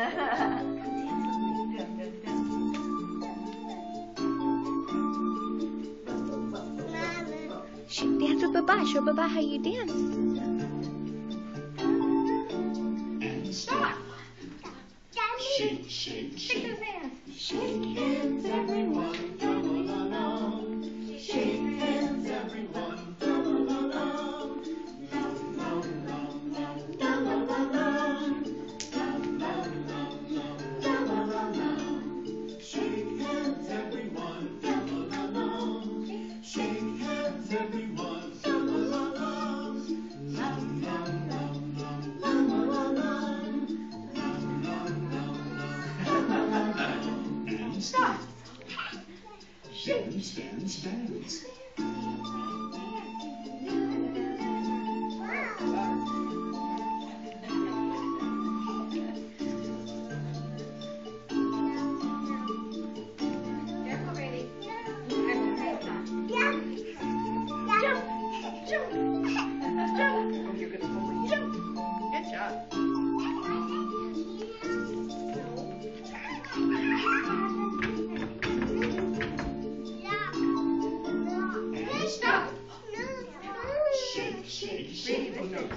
She dance with Baba. Show Baba how you dance. Stop. Shake, shake, shake. Shake hands. Shake hands, everyone. Stop! Shimmy, shammy, shammy. Shake, shake, shake the notes.